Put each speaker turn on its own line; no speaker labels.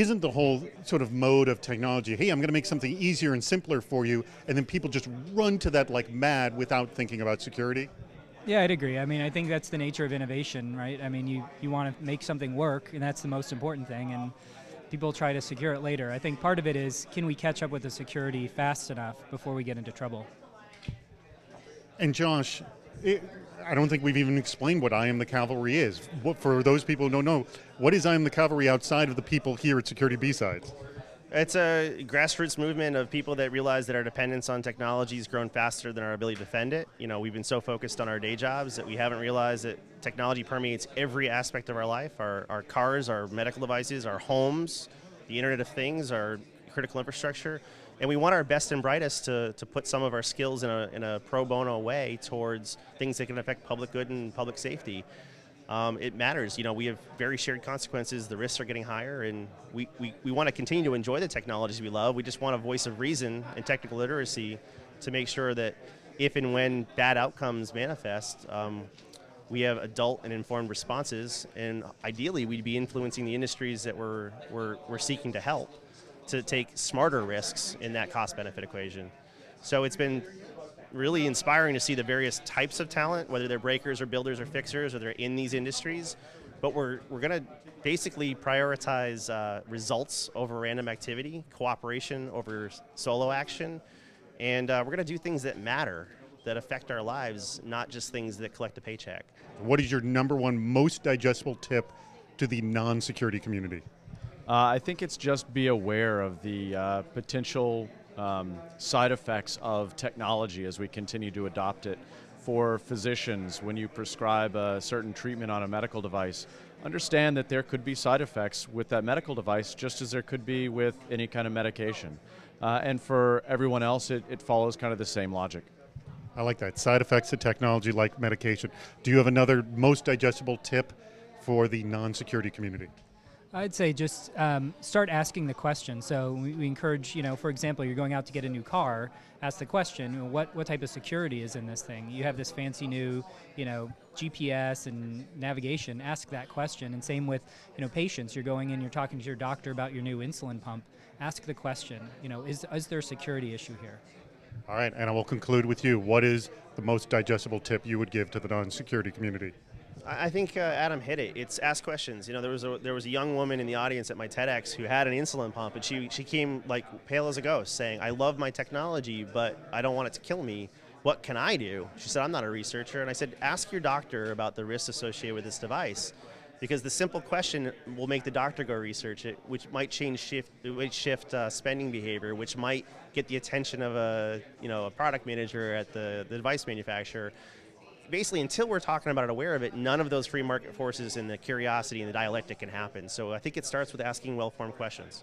isn't the whole sort of mode of technology, hey, I'm going to make something easier and simpler for you, and then people just run to that like mad without thinking about security?
Yeah, I'd agree. I mean, I think that's the nature of innovation, right? I mean, you, you want to make something work, and that's the most important thing, and people try to secure it later. I think part of it is, can we catch up with the security fast enough before we get into trouble?
And Josh, it, I don't think we've even explained what I Am the Cavalry is. What, for those people who don't know, what is I Am the Cavalry outside of the people here at Security B-Sides?
It's a grassroots movement of people that realize that our dependence on technology has grown faster than our ability to defend it. You know, we've been so focused on our day jobs that we haven't realized that technology permeates every aspect of our life our, our cars, our medical devices, our homes, the Internet of Things, our critical infrastructure. And we want our best and brightest to, to put some of our skills in a, in a pro bono way towards things that can affect public good and public safety. Um, it matters. You know, we have very shared consequences. The risks are getting higher, and we, we, we want to continue to enjoy the technologies we love. We just want a voice of reason and technical literacy to make sure that if and when bad outcomes manifest, um, we have adult and informed responses, and ideally, we'd be influencing the industries that we're, we're, we're seeking to help to take smarter risks in that cost benefit equation. So it's been really inspiring to see the various types of talent, whether they're breakers or builders or fixers, or they're in these industries. But we're, we're going to basically prioritize uh, results over random activity, cooperation over solo action, and uh, we're going to do things that matter, that affect our lives, not just things that collect a paycheck.
What is your number one most digestible tip to the non security community?
Uh, I think it's just be aware of the uh, potential um, side effects of technology as we continue to adopt it. For physicians, when you prescribe a certain treatment on a medical device, understand that there could be side effects with that medical device just as there could be with any kind of medication. Uh, and for everyone else, it, it follows kind of the same logic.
I like that. Side effects of technology like medication. Do you have another most digestible tip for the non security community?
I'd say just um, start asking the question. So we, we, encourage, you know, for example, you're going out to get a new car, ask the question, what, what type of security is in this thing? You have this fancy new, you know, GPS and navigation, ask that question. And same with, you know, patients. You're going in, you're talking to your doctor about your new insulin pump. Ask the question, you know, is, is there a security issue here?
All right, and I will conclude with you. What is the most digestible tip you would give to the non-security community?
I think uh, Adam hit it. It's ask questions. You know, there was a there was a young woman in the audience at my TEDx who had an insulin pump, and she she came like pale as a ghost, saying, "I love my technology, but I don't want it to kill me. What can I do?" She said, "I'm not a researcher," and I said, "Ask your doctor about the risks associated with this device." Because the simple question will make the doctor go research it, which might change shift, might shift uh, spending behavior, which might get the attention of a you know a product manager at the, the device manufacturer basically until we're talking about it aware of it none of those free market forces and the curiosity and the dialectic can happen. So i think it starts with asking well-formed questions